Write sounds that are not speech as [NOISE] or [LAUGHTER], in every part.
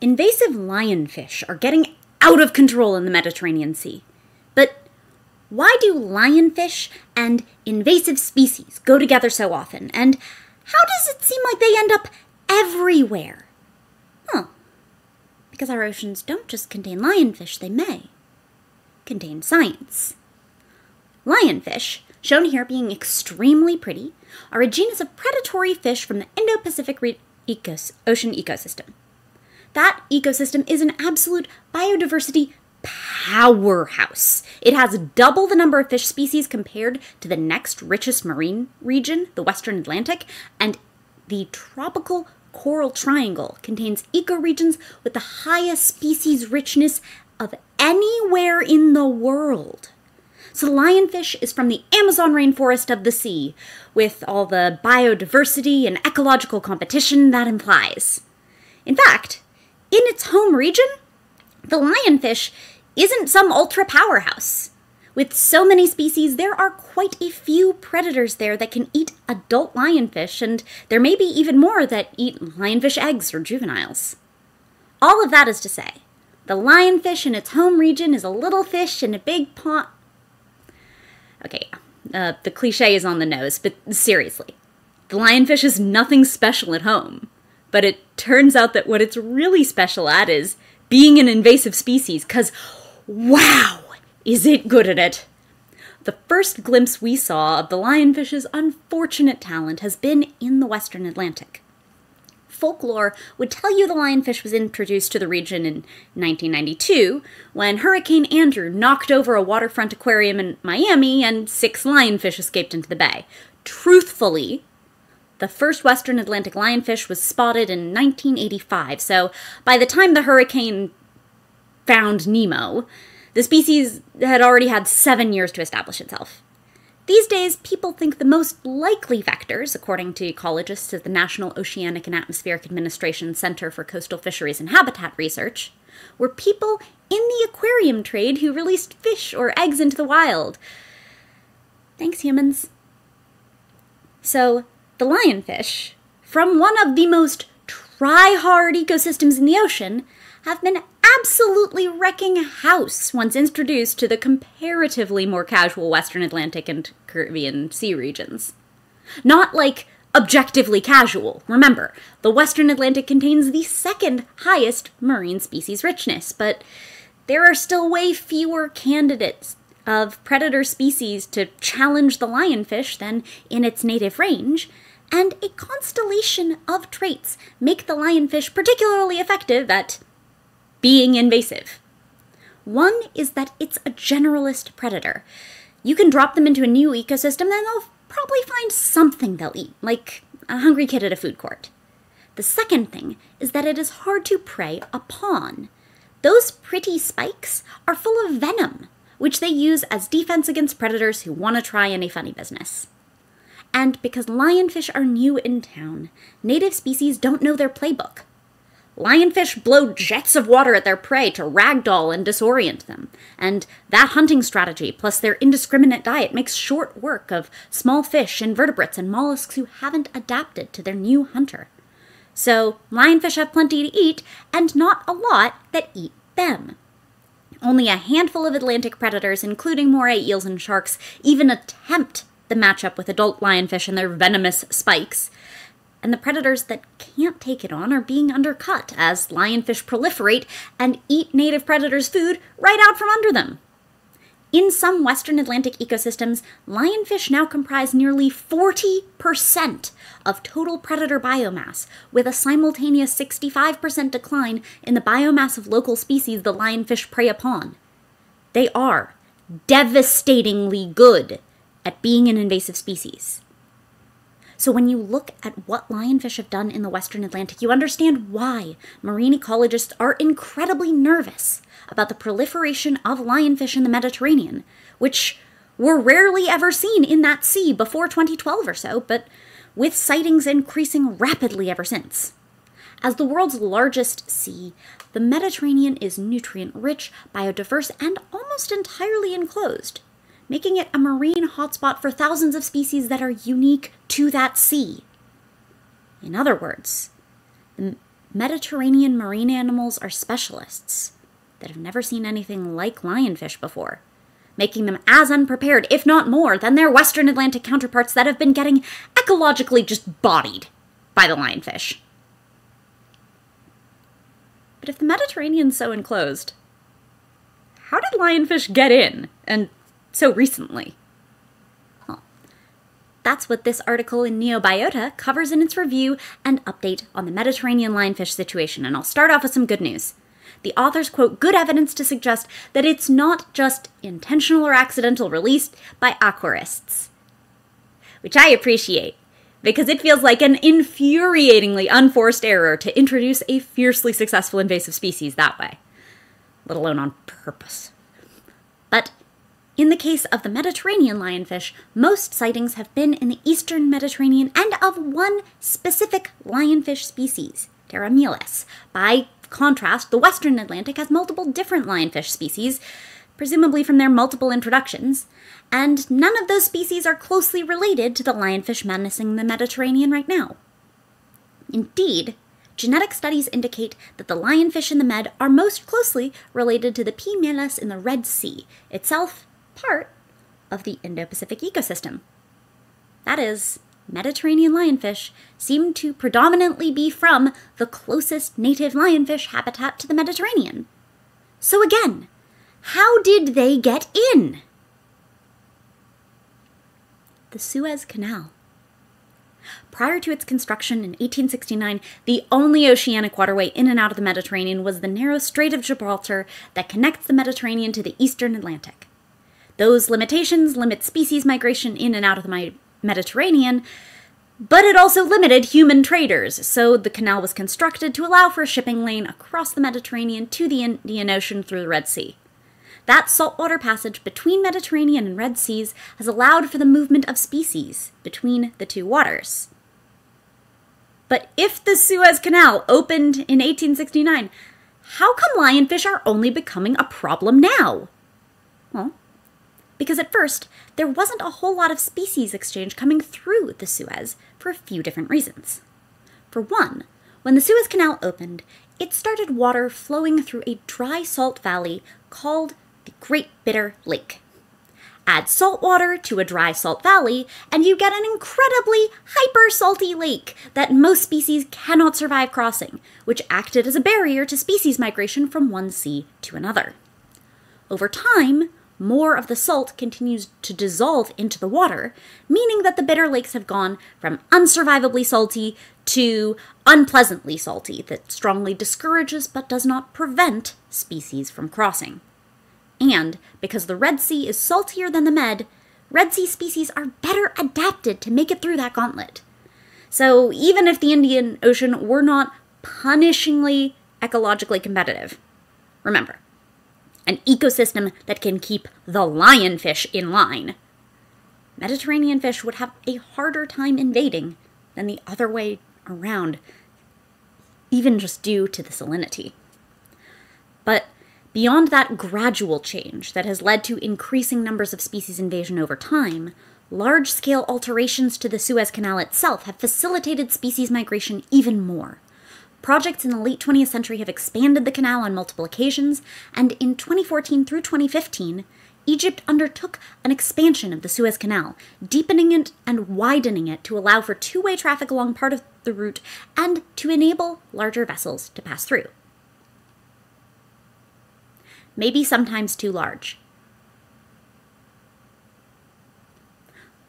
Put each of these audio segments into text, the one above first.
Invasive lionfish are getting out of control in the Mediterranean Sea. But why do lionfish and invasive species go together so often? And how does it seem like they end up everywhere? Well, because our oceans don't just contain lionfish, they may contain science. Lionfish, shown here being extremely pretty, are a genus of predatory fish from the Indo Pacific ecos- ocean ecosystem. That ecosystem is an absolute biodiversity powerhouse. It has double the number of fish species compared to the next richest marine region, the Western Atlantic, and the tropical coral triangle contains ecoregions with the highest species richness of anywhere in the world. So, lionfish is from the Amazon rainforest of the sea, with all the biodiversity and ecological competition that implies. In fact, in its home region, the lionfish isn't some ultra powerhouse. With so many species, there are quite a few predators there that can eat adult lionfish, and there may be even more that eat lionfish eggs or juveniles. All of that is to say, the lionfish in its home region is a little fish in a big pond. Okay, uh, the cliche is on the nose, but seriously, the lionfish is nothing special at home. But it turns out that what it's really special at is being an invasive species, because wow, is it good at it! The first glimpse we saw of the lionfish's unfortunate talent has been in the Western Atlantic folklore would tell you the lionfish was introduced to the region in 1992 when Hurricane Andrew knocked over a waterfront aquarium in Miami and six lionfish escaped into the bay. Truthfully, the first Western Atlantic lionfish was spotted in 1985, so by the time the hurricane found Nemo, the species had already had seven years to establish itself. These days, people think the most likely vectors, according to ecologists at the National Oceanic and Atmospheric Administration Center for Coastal Fisheries and Habitat Research, were people in the aquarium trade who released fish or eggs into the wild. Thanks, humans. So, the lionfish, from one of the most try hard ecosystems in the ocean, have been absolutely wrecking house once introduced to the comparatively more casual Western Atlantic and Caribbean sea regions. Not like objectively casual. Remember, the Western Atlantic contains the second highest marine species richness, but there are still way fewer candidates of predator species to challenge the lionfish than in its native range, and a constellation of traits make the lionfish particularly effective at being invasive. One is that it's a generalist predator. You can drop them into a new ecosystem, then they'll probably find something they'll eat, like a hungry kid at a food court. The second thing is that it is hard to prey upon. Those pretty spikes are full of venom, which they use as defense against predators who want to try any funny business. And because lionfish are new in town, native species don't know their playbook. Lionfish blow jets of water at their prey to ragdoll and disorient them, and that hunting strategy plus their indiscriminate diet makes short work of small fish, invertebrates, and mollusks who haven't adapted to their new hunter. So, lionfish have plenty to eat, and not a lot that eat them. Only a handful of Atlantic predators, including moray eels and sharks, even attempt the matchup with adult lionfish and their venomous spikes, and the predators that can't take it on are being undercut as lionfish proliferate and eat native predators' food right out from under them. In some Western Atlantic ecosystems, lionfish now comprise nearly 40% of total predator biomass, with a simultaneous 65% decline in the biomass of local species the lionfish prey upon. They are devastatingly good at being an invasive species. So when you look at what lionfish have done in the Western Atlantic, you understand why marine ecologists are incredibly nervous about the proliferation of lionfish in the Mediterranean, which were rarely ever seen in that sea before 2012 or so, but with sightings increasing rapidly ever since. As the world's largest sea, the Mediterranean is nutrient rich, biodiverse, and almost entirely enclosed making it a marine hotspot for thousands of species that are unique to that sea. In other words, the Mediterranean marine animals are specialists that have never seen anything like lionfish before, making them as unprepared, if not more, than their Western Atlantic counterparts that have been getting ecologically just bodied by the lionfish. But if the Mediterranean's so enclosed, how did lionfish get in, and so recently? Well, that's what this article in Neobiota covers in its review and update on the Mediterranean lionfish situation, and I'll start off with some good news. The authors quote good evidence to suggest that it's not just intentional or accidental release by aquarists, which I appreciate because it feels like an infuriatingly unforced error to introduce a fiercely successful invasive species that way, let alone on purpose. But in the case of the Mediterranean lionfish, most sightings have been in the eastern Mediterranean and of one specific lionfish species, Pterois miles. By contrast, the western Atlantic has multiple different lionfish species, presumably from their multiple introductions, and none of those species are closely related to the lionfish menacing the Mediterranean right now. Indeed, genetic studies indicate that the lionfish in the Med are most closely related to the P. miles in the Red Sea, itself part of the Indo Pacific ecosystem. That is, Mediterranean lionfish seem to predominantly be from the closest native lionfish habitat to the Mediterranean. So again, how did they get in? The Suez Canal. Prior to its construction in 1869, the only oceanic waterway in and out of the Mediterranean was the narrow Strait of Gibraltar that connects the Mediterranean to the eastern Atlantic. Those limitations limit species migration in and out of the Mediterranean, but it also limited human traders, so the canal was constructed to allow for a shipping lane across the Mediterranean to the Indian Ocean through the Red Sea. That saltwater passage between Mediterranean and Red Seas has allowed for the movement of species between the two waters. But if the Suez Canal opened in 1869, how come lionfish are only becoming a problem now? Well, because at first, there wasn't a whole lot of species exchange coming through the Suez for a few different reasons. For one, when the Suez Canal opened, it started water flowing through a dry salt valley called the Great Bitter Lake. Add salt water to a dry salt valley, and you get an incredibly hyper salty lake that most species cannot survive crossing, which acted as a barrier to species migration from one sea to another. Over time, more of the salt continues to dissolve into the water, meaning that the bitter lakes have gone from unsurvivably salty to unpleasantly salty that strongly discourages but does not prevent species from crossing. And because the Red Sea is saltier than the Med, Red Sea species are better adapted to make it through that gauntlet. So even if the Indian Ocean were not punishingly ecologically competitive, remember, an ecosystem that can keep the lionfish in line, Mediterranean fish would have a harder time invading than the other way around, even just due to the salinity. But Beyond that gradual change that has led to increasing numbers of species invasion over time, large scale alterations to the Suez Canal itself have facilitated species migration even more. Projects in the late 20th century have expanded the canal on multiple occasions, and in 2014 through 2015, Egypt undertook an expansion of the Suez Canal, deepening it and widening it to allow for two way traffic along part of the route and to enable larger vessels to pass through maybe sometimes too large.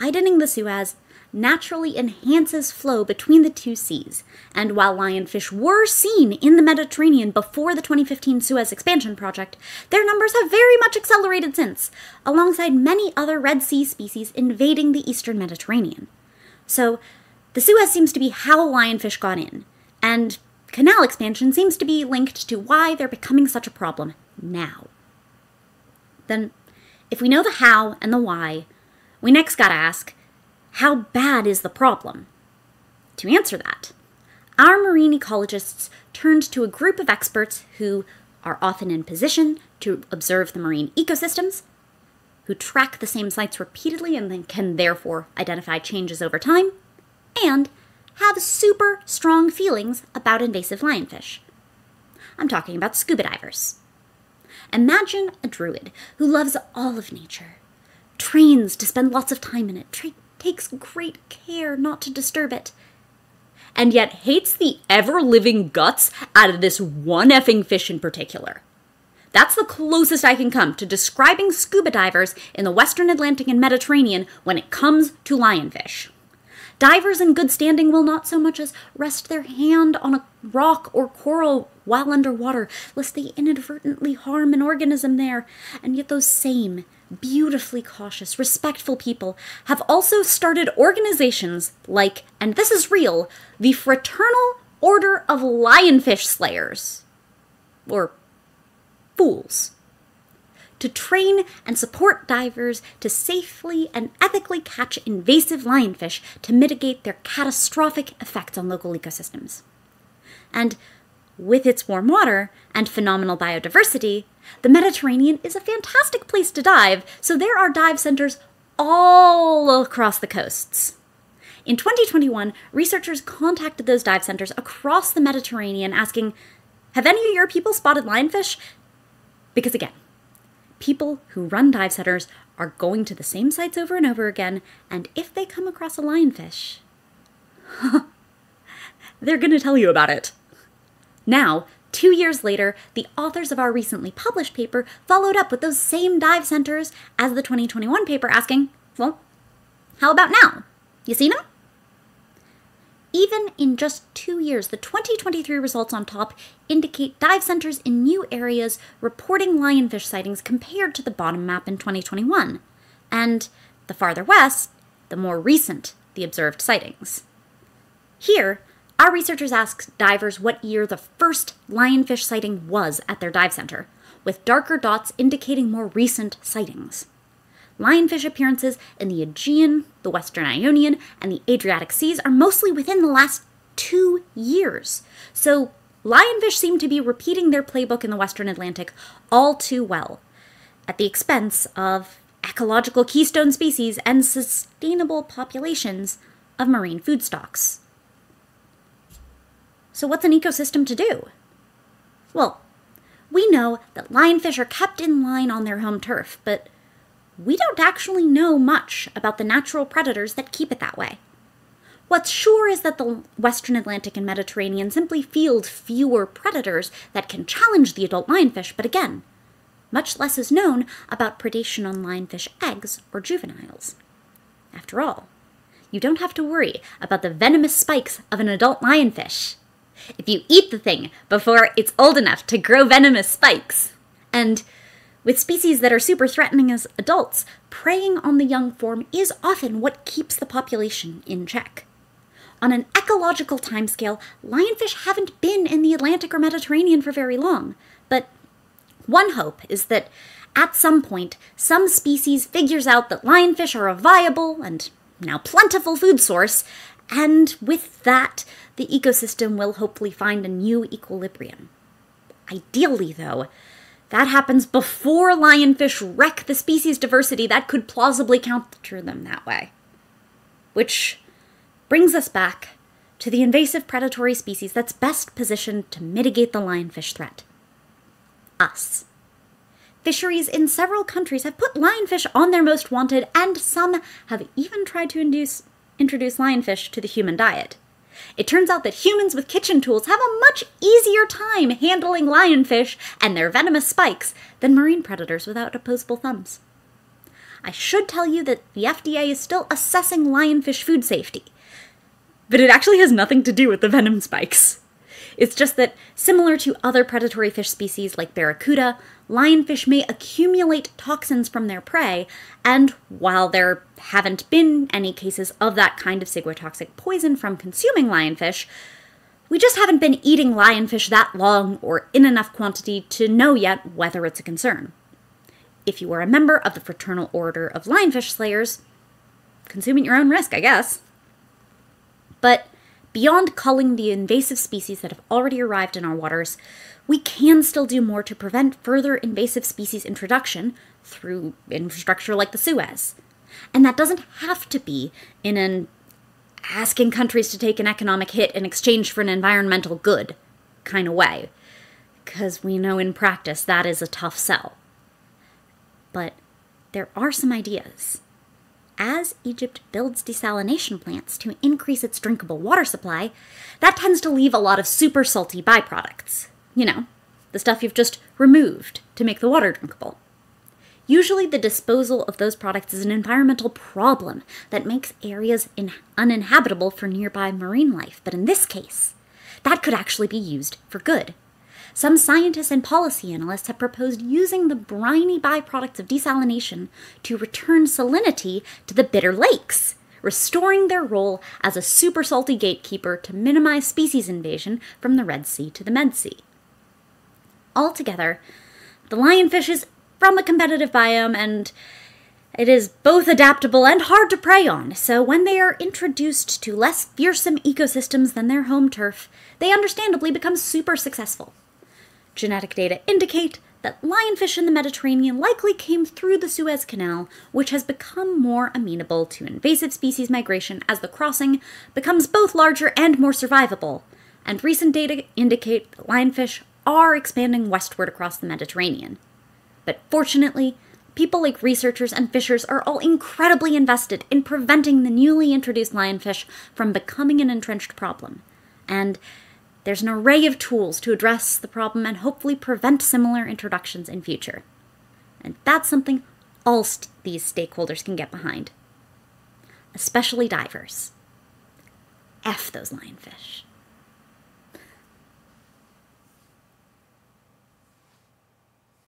Widening the Suez naturally enhances flow between the two seas, and while lionfish were seen in the Mediterranean before the 2015 Suez expansion project, their numbers have very much accelerated since, alongside many other Red Sea species invading the eastern Mediterranean. So, the Suez seems to be how lionfish got in, and canal expansion seems to be linked to why they're becoming such a problem now. Then, if we know the how and the why, we next gotta ask how bad is the problem? To answer that, our marine ecologists turned to a group of experts who are often in position to observe the marine ecosystems, who track the same sites repeatedly and then can therefore identify changes over time, and have super strong feelings about invasive lionfish. I'm talking about scuba divers. Imagine a druid who loves all of nature, trains to spend lots of time in it, takes great care not to disturb it, and yet hates the ever living guts out of this one effing fish in particular. That's the closest I can come to describing scuba divers in the Western Atlantic and Mediterranean when it comes to lionfish. Divers in good standing will not so much as rest their hand on a rock or coral while underwater, lest they inadvertently harm an organism there. And yet, those same beautifully cautious, respectful people have also started organizations like, and this is real, the Fraternal Order of Lionfish Slayers. Or fools to train and support divers to safely and ethically catch invasive lionfish to mitigate their catastrophic effects on local ecosystems. And with its warm water and phenomenal biodiversity, the Mediterranean is a fantastic place to dive, so there are dive centers all across the coasts. In 2021, researchers contacted those dive centers across the Mediterranean asking, Have any of your people spotted lionfish? Because again, people who run dive centers are going to the same sites over and over again, and if they come across a lionfish, [LAUGHS] they're going to tell you about it. Now, two years later, the authors of our recently published paper followed up with those same dive centers as the 2021 paper, asking, Well, how about now? You seen them? Even in just two years, the 2023 results on top indicate dive centers in new areas reporting lionfish sightings compared to the bottom map in 2021. And the farther west, the more recent the observed sightings. Here, our researchers asked divers what year the first lionfish sighting was at their dive center, with darker dots indicating more recent sightings lionfish appearances in the Aegean, the Western Ionian, and the Adriatic Seas are mostly within the last two years. So lionfish seem to be repeating their playbook in the Western Atlantic all too well, at the expense of ecological keystone species and sustainable populations of marine food stocks. So, what's an ecosystem to do? Well, we know that lionfish are kept in line on their home turf, but we don't actually know much about the natural predators that keep it that way. What's sure is that the Western Atlantic and Mediterranean simply field fewer predators that can challenge the adult lionfish, but again, much less is known about predation on lionfish eggs or juveniles. After all, you don't have to worry about the venomous spikes of an adult lionfish. If you eat the thing before it's old enough to grow venomous spikes, and with species that are super threatening as adults, preying on the young form is often what keeps the population in check. On an ecological timescale, lionfish haven't been in the Atlantic or Mediterranean for very long, but one hope is that at some point, some species figures out that lionfish are a viable and now plentiful food source, and with that, the ecosystem will hopefully find a new equilibrium. Ideally, though, that happens before lionfish wreck the species diversity that could plausibly counter them that way. Which brings us back to the invasive predatory species that's best positioned to mitigate the lionfish threat us. Fisheries in several countries have put lionfish on their most wanted, and some have even tried to induce, introduce lionfish to the human diet. It turns out that humans with kitchen tools have a much easier time handling lionfish and their venomous spikes than marine predators without opposable thumbs. I should tell you that the FDA is still assessing lionfish food safety, but it actually has nothing to do with the venom spikes. It's just that, similar to other predatory fish species like barracuda, lionfish may accumulate toxins from their prey, and while there haven't been any cases of that kind of ciguatoxic poison from consuming lionfish, we just haven't been eating lionfish that long or in enough quantity to know yet whether it's a concern. If you are a member of the Fraternal Order of Lionfish Slayers, consume at your own risk, I guess. But Beyond culling the invasive species that have already arrived in our waters, we can still do more to prevent further invasive species introduction through infrastructure like the Suez. And that doesn't have to be in an asking countries to take an economic hit in exchange for an environmental good kind of way. Because we know in practice that is a tough sell. But there are some ideas. As Egypt builds desalination plants to increase its drinkable water supply, that tends to leave a lot of super salty byproducts. You know, the stuff you've just removed to make the water drinkable. Usually, the disposal of those products is an environmental problem that makes areas in- uninhabitable for nearby marine life, but in this case, that could actually be used for good. Some scientists and policy analysts have proposed using the briny byproducts of desalination to return salinity to the bitter lakes, restoring their role as a super salty gatekeeper to minimize species invasion from the Red Sea to the Med Sea. Altogether, the lionfish is from a competitive biome and it is both adaptable and hard to prey on, so when they are introduced to less fearsome ecosystems than their home turf, they understandably become super successful. Genetic data indicate that lionfish in the Mediterranean likely came through the Suez Canal, which has become more amenable to invasive species migration as the crossing becomes both larger and more survivable, and recent data indicate that lionfish are expanding westward across the Mediterranean. But fortunately, people like researchers and fishers are all incredibly invested in preventing the newly introduced lionfish from becoming an entrenched problem. And there's an array of tools to address the problem and hopefully prevent similar introductions in future. And that's something all st- these stakeholders can get behind, especially divers. F those lionfish.